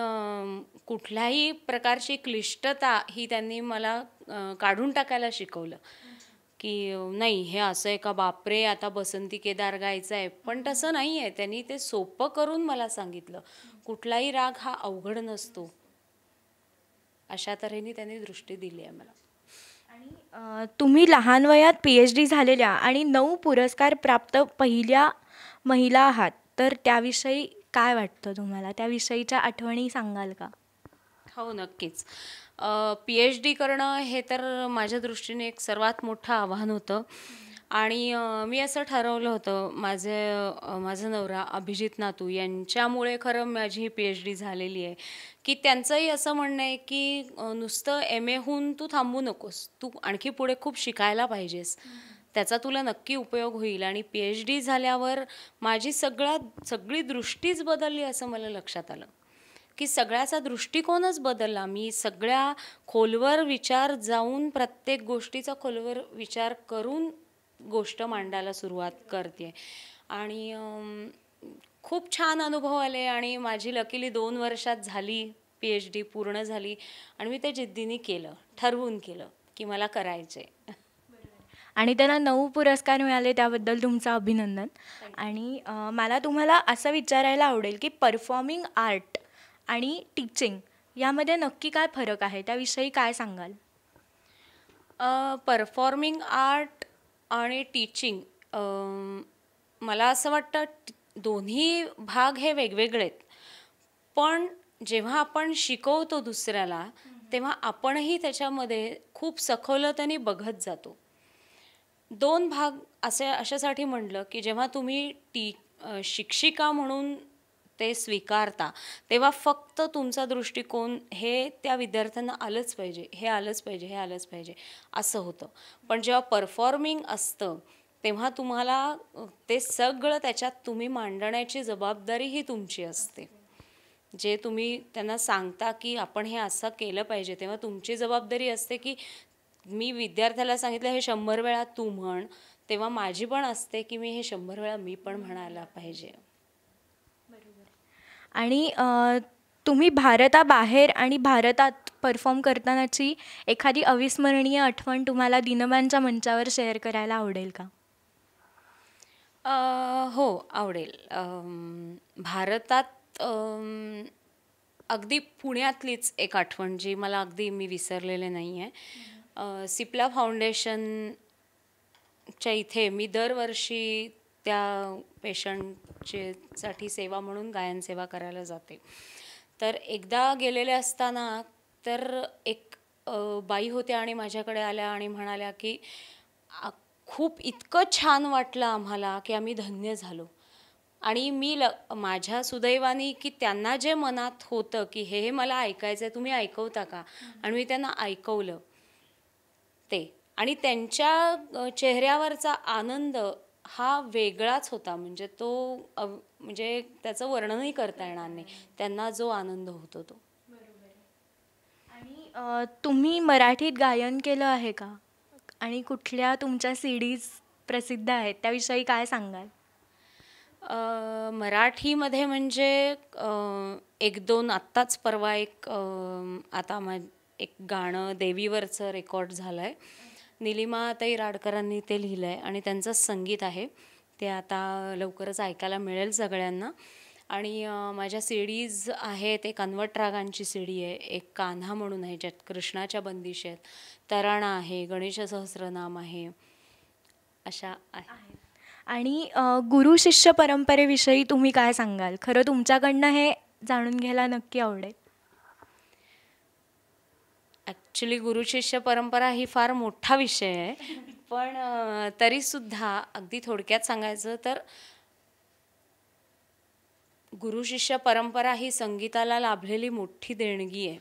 कुठल्याही प्रकारची क्लिष्टता ही त्यांनी मला काढून टाकायला शिकवलं. की नाही हे असं आहे का? बापरे आता बसंती केदार गायचं आहे. पण तसं नाही आहे. त्यांनी ते सोपं करून मला सांगितलं. कुठलाही राग हा अवघड नसतो. अशा तऱ्हेने त्यांनी दृष्टी दिली आहे मला. आणि तुम्ही लहान वयात पी एच डी झालेल्या आणि नऊ पुरस्कार प्राप्त पहिल्या महिला आहात तर त्याविषयी काय वाटतं तुम्हाला? त्याविषयीच्या आठवणी सांगाल का? हो नक्कीच. पी एच डी करणं हे तर माझ्या दृष्टीने एक सर्वात मोठं आव्हान होतं. आणि मी असं ठरवलं होतं माझे माझा नवरा अभिजित नातू यांच्यामुळे खरं माझी ही पी एच डी झालेली आहे की त्यांचंही असं म्हणणं आहे की नुसतं एम एहून तू थांबू नकोस तू आणखी पुढे खूप शिकायला पाहिजेस. त्याचा तुला नक्की उपयोग होईल आणि पी एच डी झाल्यावर माझी सगळ्या सगळी दृष्टीच बदलली असं मला लक्षात आलं. की सगळ्याचा दृष्टिकोनच बदलला. मी सगळ्या खोलवर विचार जाऊन प्रत्येक गोष्टीचा खोलवर विचार करून गोष्ट मांडायला सुरुवात करते. आणि खूप छान अनुभव आले आणि माझी लकीली दोन वर्षात झाली पी एच डी पूर्ण झाली आणि मी ते जिद्दीने केलं ठरवून केलं की मला करायचे आणि त्यांना नऊ पुरस्कार मिळाले त्याबद्दल तुमचं अभिनंदन. आणि मला तुम्हाला असं विचारायला आवडेल की परफॉर्मिंग आर्ट आणि टीचिंग यामध्ये नक्की काय फरक आहे? त्याविषयी काय सांगाल? परफॉर्मिंग आर्ट आणि टीचिंग मला असं वाटतं दोन्ही भाग हे वेगवेगळे आहेत पण जेव्हा आपण शिकवतो दुसऱ्याला तेव्हा आपणही त्याच्यामध्ये खूप सखोलतेने बघत जातो. दोन भाग असे अशासाठी म्हटलं की जेव्हा तुम्ही टी शिक्षिका म्हणून ते स्वीकारता तेव्हा फक्त तुमचा दृष्टिकोन हे त्या विद्यार्थ्यांना आलंच पाहिजे हे आलंच पाहिजे हे आलंच पाहिजे असं होतं. पण जेव्हा परफॉर्मिंग असतं तेव्हा तुम्हाला ते सगळं त्याच्यात तुम्ही मांडण्याची जबाबदारी ही तुमची असते. जे तुम्ही त्यांना सांगता की आपण हे असं केलं पाहिजे तेव्हा तुमची जबाबदारी असते की मी विद्यार्थ्याला सांगितलं हे शंभर वेळा तू म्हण. तेव्हा माझी पण असते की मी हे शंभर वेळा मी पण म्हणायला पाहिजे. आणि तुम्ही भारताबाहेर आणि भारतात परफॉर्म करतानाची एखादी अविस्मरणीय आठवण तुम्हाला दिनमानच्या मंचावर शेअर करायला आवडेल का? हो आवडेल. भारतात अगदी पुण्यातलीच एक आठवण जी मला अगदी मी विसरलेले नाही आहे सिप्ला फाउंडेशनच्या इथे मी दरवर्षी त्या पेशंटचे साठी सेवा म्हणून गायन सेवा करायला जाते. तर एकदा गेलेले असताना तर एक बाई होत्या आणि माझ्याकडे आल्या आणि म्हणाल्या की खूप इतकं छान वाटलं आम्हाला की आम्ही धन्य झालो. आणि मी ल माझ्या सुदैवानी की त्यांना जे मनात होतं की हे हे मला ऐकायचं आहे तुम्ही ऐकवता का? आणि मी त्यांना ऐकवलं. ते. आणि त्यांच्या चेहऱ्यावरचा आनंद हा वेगळाच होता. म्हणजे तो म्हणजे त्याचं वर्णनही करता येणार नाही. त्यांना जो आनंद होतो तो. आणि तुम्ही मराठीत गायन केलं आहे का? आणि कुठल्या तुमच्या सीडीज प्रसिद्ध आहेत? त्याविषयी काय सांगाल? मराठीमध्ये म्हणजे एक दोन आत्ताच परवा एक आता मा एक गाणं देवीवरचं रेकॉर्ड झालं आहे निलिमाताई राडकरांनी ते लिहिलं आहे आणि त्यांचं संगीत आहे. ते आता लवकरच ऐकायला मिळेल सगळ्यांना. आणि माझ्या सीडीज आहेत एक कन्वर्ट रागांची सीडी आहे. एक कान्हा म्हणून आहे ज्यात कृष्णाच्या बंदिश आहेत. तराणा आहे गणेश सहस्रनाम आहे. अशा आहे आणि गुरु शिष्य परंपरेविषयी तुम्ही काय सांगाल? खरं तुमच्याकडनं हे जाणून घ्यायला नक्की आवडेल. ॲक्च्युली गुरुशिष्य परंपरा ही फार मोठा विषय आहे. पण तरीसुद्धा अगदी थोडक्यात सांगायचं तर गुरुशिष्य परंपरा ही संगीताला लाभलेली मोठी देणगी आहे.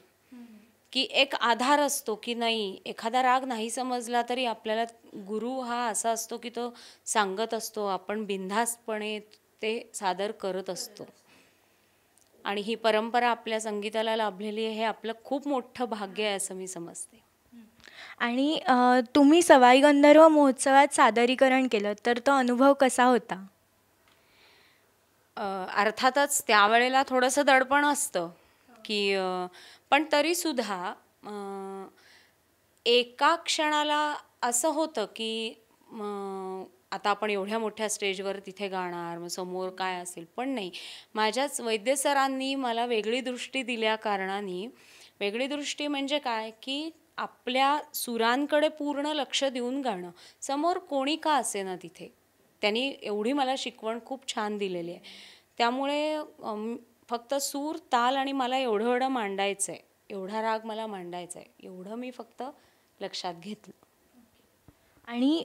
की एक आधार असतो की नाही एखादा राग नाही समजला तरी आपल्याला गुरु हा असा असतो की तो सांगत असतो आपण बिनधास्तपणे ते सादर करत असतो. आणि ही परंपरा आपल्या संगीताला लाभलेली आहे हे आपलं खूप मोठं भाग्य आहे असं मी समजते. आणि तुम्ही सवाई गंधर्व महोत्सवात सादरीकरण केलं तर तो अनुभव कसा होता? अर्थातच त्यावेळेला थोडंसं दडपण असतं की पण तरीसुद्धा एका क्षणाला असं होतं की आता आपण एवढ्या मोठ्या स्टेजवर तिथे गाणार मग समोर काय असेल? पण नाही. माझ्याच वैद्य सरांनी मला वेगळी दृष्टी दिल्या कारणाने वेगळी दृष्टी म्हणजे काय? की आपल्या सुरांकडे पूर्ण लक्ष देऊन गाणं. समोर कोणी का असे ना तिथे? त्यांनी एवढी मला शिकवण खूप छान दिलेली आहे. त्यामुळे फक्त सूर ताल आणि मला एवढं एवढं मांडायचं आहे एवढा राग मला मांडायचा आहे एवढं मी फक्त लक्षात घेतलं. आणि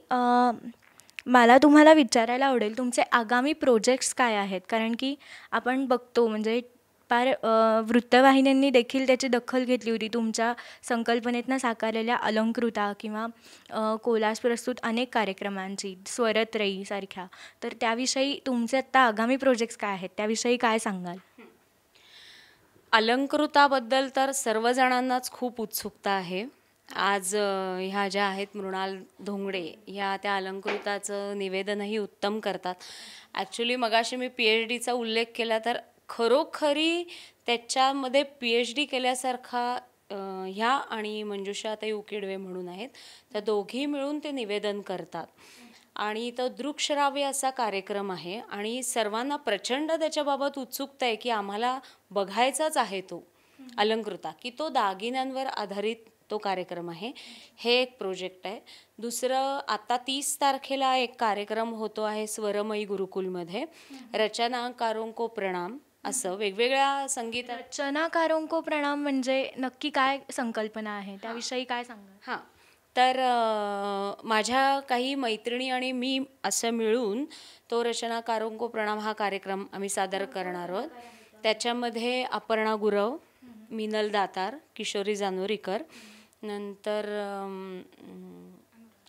मला तुम्हाला विचारायला आवडेल तुमचे आगामी प्रोजेक्ट्स काय आहेत? कारण की आपण बघतो म्हणजे फार वृत्तवाहिन्यांनी देखील त्याची दखल घेतली होती. तुमच्या संकल्पनेतनं साकारलेल्या अलंकृता किंवा कोलास प्रस्तुत अनेक कार्यक्रमांची स्वरत्रयीसारख्या तर त्याविषयी तुमचे आत्ता आगामी प्रोजेक्ट्स काय आहेत? त्याविषयी काय सांगाल? अलंकृताबद्दल तर सर्वजणांनाच खूप उत्सुकता आहे. आज ह्या ज्या आहेत मृणाल धोंगडे ह्या त्या अलंकृताचं निवेदनही उत्तम करतात. ॲक्च्युली मगाशी मी पी एच डीचा उल्लेख केला तर खरोखरी त्याच्यामध्ये पी एच डी केल्यासारखा ह्या आणि मंजुषाताई उकिडवे म्हणून आहेत त्या दोघी मिळून ते निवेदन करतात. आणि तो दृकश्राव्य असा कार्यक्रम आहे आणि सर्वांना प्रचंड त्याच्याबाबत उत्सुकता आहे की आम्हाला बघायचाच आहे तो अलंकृता की तो दागिन्यांवर आधारित तो कार्यक्रम आहे. हे एक प्रोजेक्ट आहे. दुसरं आता तीस तारखेला एक कार्यक्रम होतो आहे स्वरमयी गुरुकुलमध्ये. रचनाकारोंको प्रणाम असं वेगवेगळ्या संगीत रचनाकारोंको प्रणाम म्हणजे नक्की काय संकल्पना आहे? त्याविषयी काय सांगाल? हां. तर माझ्या काही मैत्रिणी आणि मी असं मिळून तो रचना कारोंको प्रणाम हा कार्यक्रम आम्ही सादर करणार आहोत. त्याच्यामध्ये अपर्णा गुरव मिनल दातार किशोरी जानोरीकर नंतर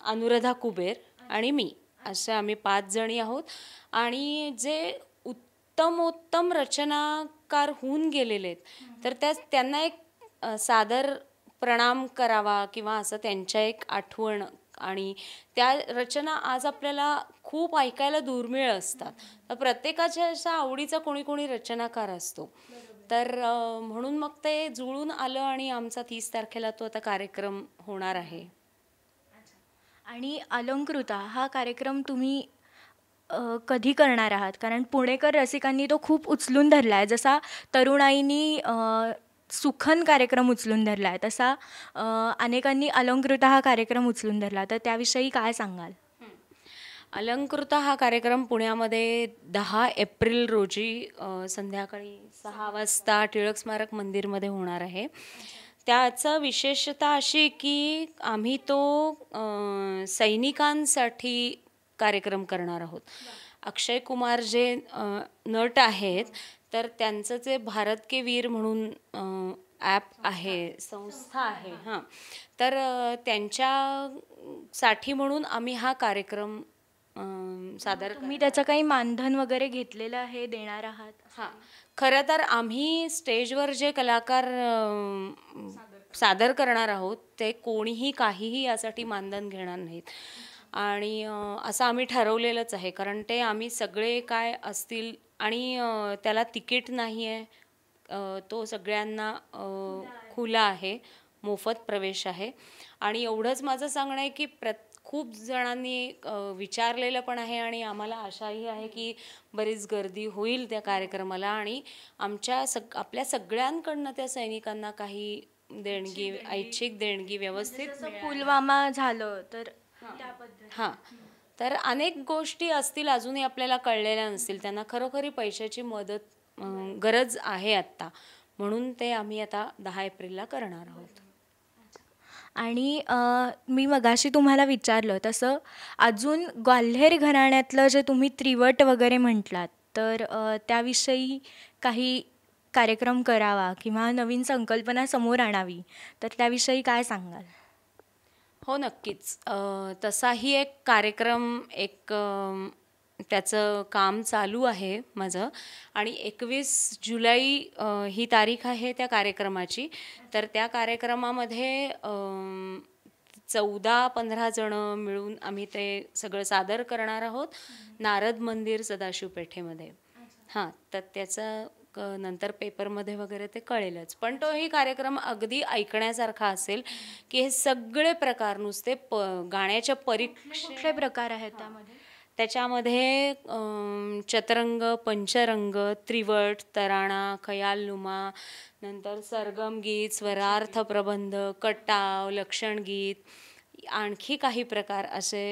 अनुराधा कुबेर आणि मी. असं आम्ही पाच जणी आहोत. आणि जे उत्तमोत्तम रचनाकार होऊन गेलेले आहेत तर त्या त्यांना एक सादर प्रणाम करावा किंवा असं त्यांच्या एक आठवण आणि त्या रचना आज आपल्याला खूप ऐकायला दुर्मिळ असतात. तर प्रत्येकाच्या अशा आवडीचा कोणी कोणी रचनाकार असतो. तर म्हणून मग ते जुळून आलं आणि आमचा तीस तारखेला तो आता कार्यक्रम होणार आहे. आणि अलंकृता हा कार्यक्रम तुम्ही कधी करणार आहात? कारण पुणेकर रसिकांनी तो खूप उचलून धरला आहे जसा तरुणाईनी सुखन कार्यक्रम उचलून धरला आहे तसा अनेकांनी अलंकृता हा कार्यक्रम उचलून धरला. तर त्याविषयी काय सांगाल? अलंकृत हा कार्यक्रम पुण्यामध्ये दहा एप्रिल रोजी संध्याकाळी सहा वाजता टिळक स्मारक मंदिरमध्ये होणार आहे. त्याचं विशेषता अशी की आम्ही तो सैनिकांसाठी कार्यक्रम करणार आहोत. अक्षय कुमार जे नट आहेत तर त्यांचं जे भारत के वीर म्हणून ॲप आहे संस्था आहे हां. तर त्यांच्यासाठी म्हणून आम्ही हा कार्यक्रम सादर तुम्ही त्याचं काही मानधन वगैरे घेतलेलं आहे देणार आहात? हां. खरं तर आम्ही स्टेजवर जे कलाकार सादर करणार आहोत ते कोणीही काहीही यासाठी मानधन घेणार नाहीत. आणि असं आम्ही ठरवलेलंच आहे कारण ते आम्ही सगळे काय असतील आणि त्याला तिकीट नाही आहे तो सगळ्यांना खुला आहे मोफत प्रवेश आहे. आणि एवढंच माझं सांगणं आहे की प्रत खूप जणांनी विचारलेलं पण आहे आणि आम्हाला आशाही आहे की बरीच गर्दी होईल त्या कार्यक्रमाला आणि आमच्या सग आपल्या सगळ्यांकडनं त्या सैनिकांना काही देणगी ऐच्छिक देणगी. व्यवस्थित जसं पुलवामा झालं तर हां. तर अनेक गोष्टी असतील अजूनही आपल्याला कळलेल्या नसतील. त्यांना खरोखरी पैशाची मदत गरज आहे आत्ता. म्हणून ते आम्ही आता दहा एप्रिलला करणार आहोत. आणि मी मगाशी तुम्हाला विचारलं तसं अजून ग्वाल्हेर घराण्यातलं जे तुम्ही त्रिवट वगैरे म्हटलात तर त्याविषयी काही कार्यक्रम करावा किंवा नवीन संकल्पना समोर आणावी तर त्याविषयी काय सांगाल? हो नक्कीच. तसाही एक कार्यक्रम एक त्याचं काम चालू आहे माझं. आणि एकवीस जुलै ही तारीख आहे त्या कार्यक्रमाची. तर त्या कार्यक्रमामध्ये चौदा पंधरा जणं मिळून आम्ही ते सगळं सादर करणार आहोत. नारद मंदिर सदाशिव पेठेमध्ये. हां तर त्याचं क- नंतर पेपरमध्ये वगैरे ते कळेलच. पण तोही कार्यक्रम अगदी ऐकण्यासारखा असेल की हे सगळे प्रकार नुसते प गाण्याच्या परीक्षे कुठले प्रकार आहेत त्यामध्ये? त्याच्यामध्ये चतरंग पंचरंग त्रिवट तराणा खयालनुमा नंतर सरगम गीत स्वरार्थ प्रबंध कटाव लक्षणगीत आणखी काही प्रकार असे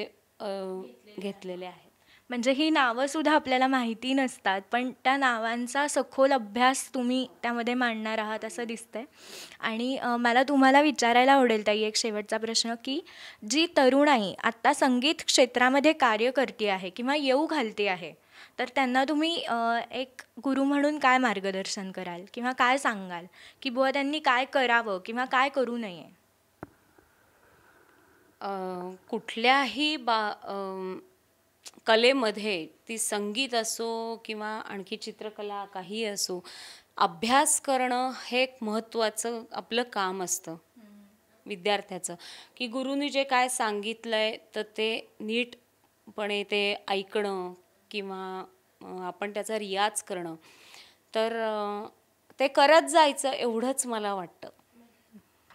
घेतलेले आहेत. म्हणजे ही नावंसुद्धा आपल्याला माहिती नसतात पण त्या नावांचा सखोल अभ्यास तुम्ही त्यामध्ये मांडणार आहात असं दिसतं आहे आणि मला तुम्हाला विचारायला आवडेल ताई एक शेवटचा प्रश्न की जी तरुणाई आत्ता संगीत क्षेत्रामध्ये कार्य करते आहे किंवा येऊ घालते आहे तर त्यांना तुम्ही एक गुरु म्हणून काय मार्गदर्शन कराल किंवा काय सांगाल? की बुवा त्यांनी काय करावं किंवा काय करू नये? कुठल्याही बा कलेमध्ये ती संगीत असो किंवा आणखी चित्रकला काही असो अभ्यास करणं हे एक महत्त्वाचं आपलं काम असतं. विद्यार्थ्याचं. की गुरुनी जे काय सांगितलं आहे तर ते नीटपणे ते ऐकणं किंवा आपण त्याचा रियाज करणं. तर ते करत जायचं एवढंच मला वाटतं.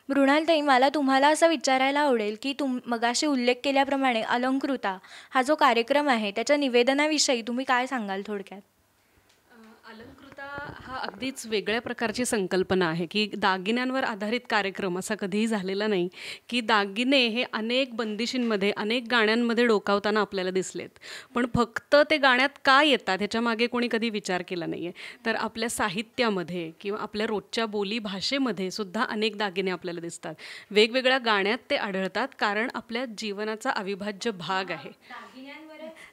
मृणालताई मला तुम्हाला असं विचारायला आवडेल की तुम मगाशी उल्लेख केल्याप्रमाणे अलंकृता हा जो कार्यक्रम आहे त्याच्या निवेदनाविषयी तुम्ही काय सांगाल थोडक्यात? हा अगदीच वेगळ्या प्रकारची संकल्पना आहे की दागिन्यांवर आधारित कार्यक्रम असा कधीही झालेला नाही की दागिने हे अनेक बंदिशींमध्ये अनेक गाण्यांमध्ये डोकावताना आपल्याला दिसलेत. पण फक्त ते गाण्यात का येतात ह्याच्यामागे कोणी कधी विचार केला नाही आहे तर आपल्या साहित्यामध्ये किंवा आपल्या रोजच्या बोली भाषेमध्ये सुद्धा अनेक दागिने आपल्याला दिसतात. वेगवेगळ्या गाण्यात ते आढळतात कारण आपल्या जीवनाचा अविभाज्य भाग आहे.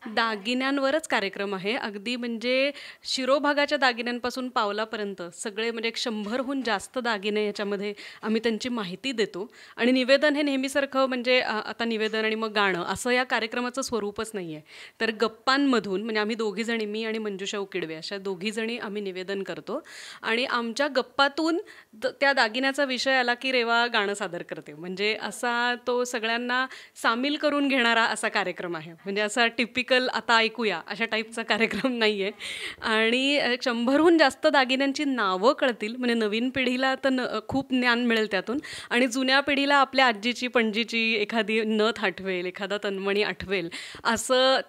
दागिन्यांवरच कार्यक्रम आहे. अगदी म्हणजे शिरोभागाच्या दागिन्यांपासून पावलापर्यंत सगळे म्हणजे एक शंभरहून जास्त दागिने याच्यामध्ये आम्ही त्यांची माहिती देतो. आणि निवेदन हे नेहमीसारखं म्हणजे आता निवेदन आणि मग गाणं असं या कार्यक्रमाचं स्वरूपच नाही आहे तर गप्पांमधून म्हणजे आम्ही दोघीजणी मी आणि मंजुषा उकिडवे अशा दोघीजणी आम्ही निवेदन करतो. आणि आमच्या गप्पातून त्या दागिन्याचा विषय आला की रेवा गाणं सादर करते. म्हणजे असा तो सगळ्यांना सामील करून घेणारा असा कार्यक्रम आहे. म्हणजे असा टिपिकल आता ऐकूया. अशा टाईपचा कार्यक्रम नाही आहे आणि शंभरहून जास्त दागिन्यांची नावं कळतील. म्हणजे नवीन पिढीला तर न खूप ज्ञान मिळेल त्यातून. आणि जुन्या पिढीला आपल्या आजीची पणजीची एखादी नथ आठवेल एखादा तन्मणी आठवेल असं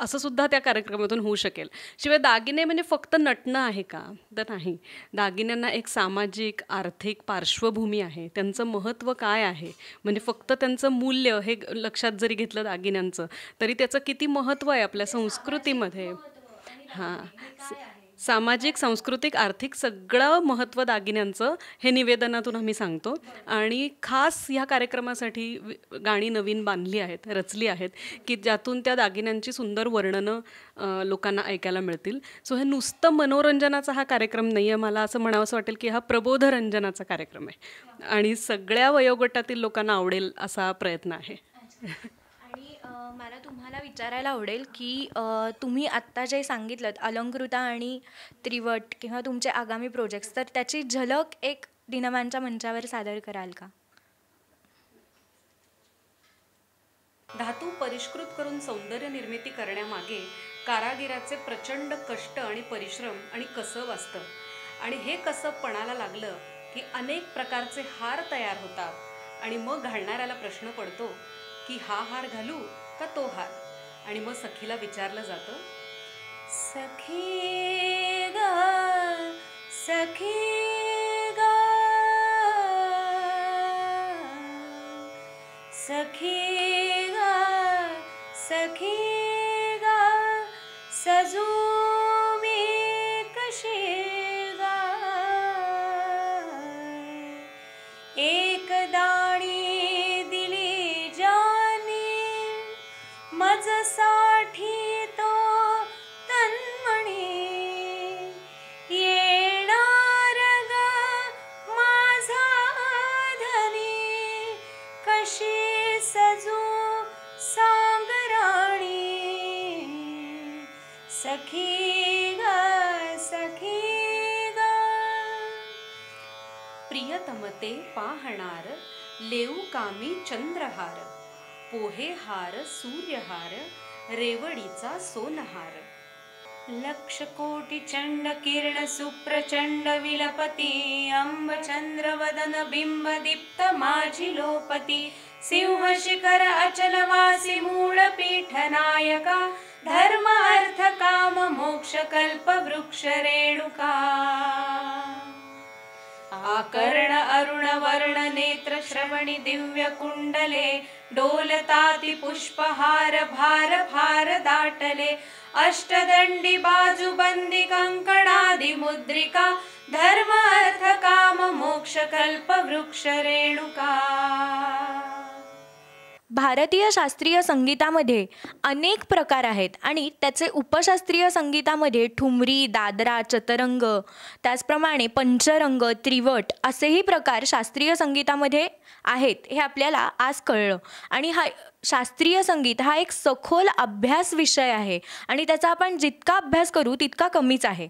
असं सुद्धा त्या कार्यक्रमातून होऊ शकेल. शिवाय दागिने म्हणजे फक्त नटणं आहे का? तर नाही. दागिन्यांना एक सामाजिक आर्थिक पार्श्वभूमी आहे. त्यांचं महत्त्व काय आहे? म्हणजे फक्त त्यांचं मूल्य हे लक्षात जरी घेतलं दागिन्यांचं तरी त्याचं किती महत्त्व आहे आपल्या संस्कृतीमध्ये. हां. सामाजिक सांस्कृतिक आर्थिक सगळं महत्त्व दागिन्यांचं हे निवेदनातून आम्ही सांगतो. आणि खास ह्या कार्यक्रमासाठी गाणी नवीन बांधली आहेत रचली आहेत की ज्यातून त्या दागिन्यांची सुंदर वर्णनं लोकांना ऐकायला मिळतील. सो हे नुसतं मनोरंजनाचा हा कार्यक्रम नाही आहे मला असं म्हणावंसं वाटेल की हा प्रबोधरंजनाचा कार्यक्रम आहे. आणि सगळ्या वयोगटातील लोकांना आवडेल असा प्रयत्न आहे. मला तुम्हाला विचारायला आवडेल की तुम्ही आत्ता जे सांगितलं अलंकृता आणि त्रिवट किंवा तुमचे आगामी प्रोजेक्ट्स तर त्याची झलक एक दिनमानच्या मंचावर सादर कराल का? धातू परिष्कृत करून सौंदर्य निर्मिती करण्यामागे कारागिराचे प्रचंड कष्ट आणि परिश्रम आणि कसब असतं. आणि हे कसब पणाला लागलं की अनेक प्रकारचे हार तयार होतात. आणि मग घालणाऱ्याला प्रश्न पडतो की हा हार घालू का तो हार? आणि मग सखीला विचारलं जातं सखी ग सखी ग सखी सखी सखी ग सखी ग. प्रियतमते पाहणार लेऊ कामी चंद्रहार पोहे हार सूर्यहार रेवडीचा सोनहार. लक्ष कोटि चंड किरण सुप्रचंड विलपती अंब चंद्र वदन बिंब दीप्त माझी धर्मार्थकाम मोक्षकल्पवृक्षरेणुका आकर्ण अरुणवर्ण नेत्रश्रवणि दिव्यकुण्डले डोलतादिपुष्पहार अष्टदण्डि अष्टदण्डिबाजुबन्दि कङ्कणादिमुद्रिका धर्मार्थकाम मोक्षकल्पवृक्षरेणुका भारतीय शास्त्रीय संगीतामध्ये अनेक प्रकार आहेत आणि त्याचे उपशास्त्रीय संगीतामध्ये ठुमरी दादरा चतरंग त्याचप्रमाणे पंचरंग त्रिवट असेही प्रकार शास्त्रीय संगीतामध्ये आहेत हे आपल्याला आज कळलं. आणि हा शास्त्रीय संगीत हा एक सखोल अभ्यास विषय आहे आणि त्याचा आपण जितका अभ्यास करू तितका कमीच आहे.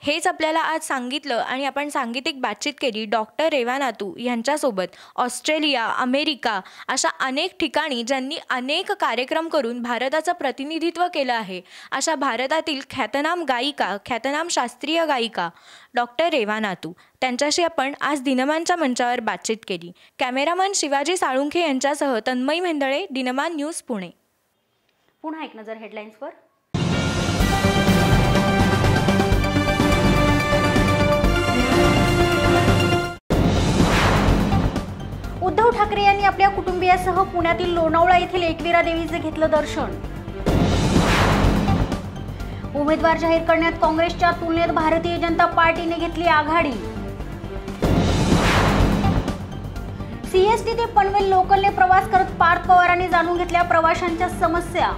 हेच आपल्याला आज सांगितलं आणि आपण सांगीतिक बातचीत केली डॉक्टर रेवानातू यांच्यासोबत. ऑस्ट्रेलिया अमेरिका अशा अनेक ठिकाणी ज्यांनी अनेक कार्यक्रम करून भारताचं प्रतिनिधित्व केलं आहे. अशा भारतातील ख्यातनाम गायिका ख्यातनाम शास्त्रीय गायिका डॉक्टर रेवानातू त्यांच्याशी आपण आज दिनमानच्या मंचावर बातचीत केली. कॅमेरामन शिवाजी साळुंखे यांच्यासह तन्मयी मेंदळे दिनमान न्यूज पुणे. पुन्हा एक नजर हेडलाईन्सवर उद्धव ठाकरे यांनी आपल्या कुटुंबियासह पुण्यातील लोणावळा येथील एकविरा देवीचे घेतलं दर्शन. उमेदवार जाहीर करण्यात काँग्रेसच्या तुलनेत भारतीय जनता पार्टीने घेतली आघाडी. सीएसटी ते पनवेल लोकलने प्रवास करत पार्थ पवारांनी जाणून घेतल्या प्रवाशांच्या समस्या.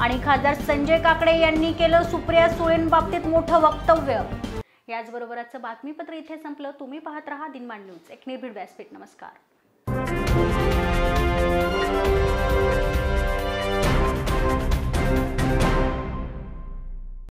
आणि खासदार संजय काकडे यांनी केलं सुप्रिया सुळेंबाबतीत मोठं वक्तव्य. याचबरोबर आजचं बातमीपत्र इथे संपलं. तुम्ही पाहत रहा दिनमान न्यूज. एक निर्भीड व्यासपीठ. नमस्कार.